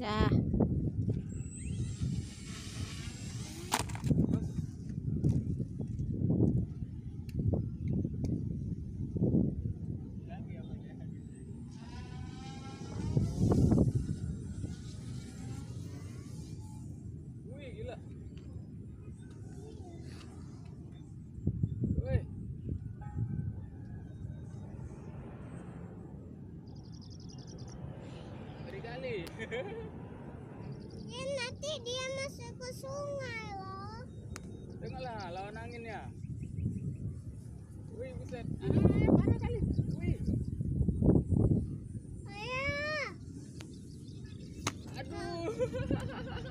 Dạ yeah. Gila. Kali. Ya nanti dia masuk ke sungai loh. Tengoklah lawan anginnya. Wih, buset. Ah, parah kali. Wih. Aduh.